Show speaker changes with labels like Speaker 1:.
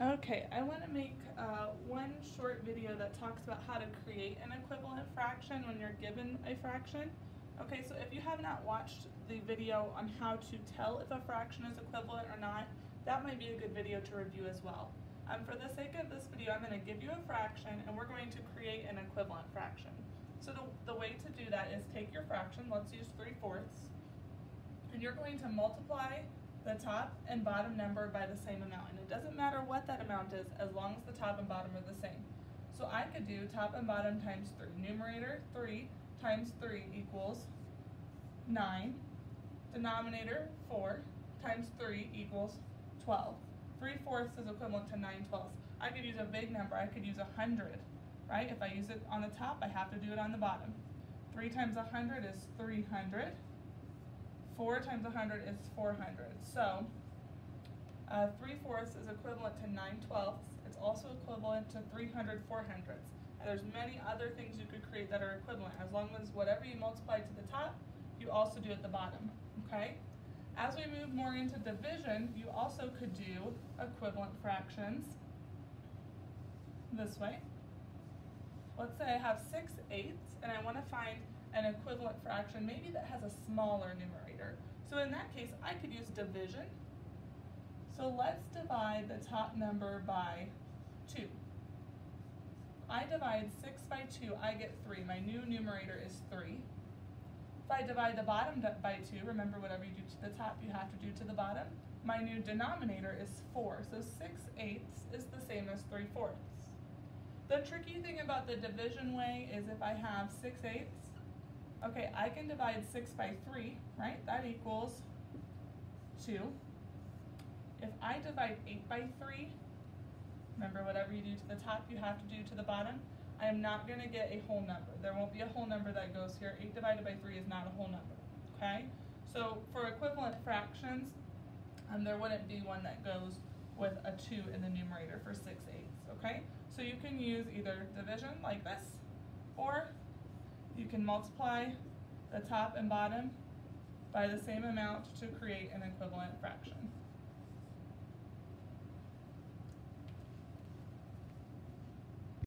Speaker 1: Okay, I want to make uh, one short video that talks about how to create an equivalent fraction when you're given a fraction. Okay, so if you have not watched the video on how to tell if a fraction is equivalent or not, that might be a good video to review as well. Um, for the sake of this video, I'm going to give you a fraction and we're going to create an equivalent fraction. So the, the way to do that is take your fraction, let's use 3 fourths, and you're going to multiply the top and bottom number by the same amount. And it doesn't matter what that amount is as long as the top and bottom are the same. So I could do top and bottom times 3. Numerator 3 times 3 equals 9. Denominator 4 times 3 equals 12. 3 fourths is equivalent to 9 twelfths. I could use a big number. I could use 100, right? If I use it on the top, I have to do it on the bottom. 3 times 100 is 300. 4 times 100 is 400. So uh, 3 fourths is equivalent to 9 twelfths. It's also equivalent to 300 400ths. And there's many other things you could create that are equivalent as long as whatever you multiply to the top, you also do at the bottom, okay? As we move more into division, you also could do equivalent fractions this way. Let's say I have 6 eighths and I want to find an equivalent fraction, maybe that has a smaller numerator. So in that case, I could use division. So let's divide the top number by 2. I divide 6 by 2, I get 3. My new numerator is 3. If I divide the bottom by 2, remember whatever you do to the top, you have to do to the bottom. My new denominator is 4, so 6 eighths is the same as 3 fourths. The tricky thing about the division way is if I have 6 eighths, Okay, I can divide 6 by 3, right? That equals 2. If I divide 8 by 3, remember whatever you do to the top, you have to do to the bottom. I am not going to get a whole number. There won't be a whole number that goes here. 8 divided by 3 is not a whole number, okay? So for equivalent fractions, um, there wouldn't be one that goes with a 2 in the numerator for 6 eighths, okay? So you can use either division like this, or you can multiply the top and bottom by the same amount to create an equivalent fraction.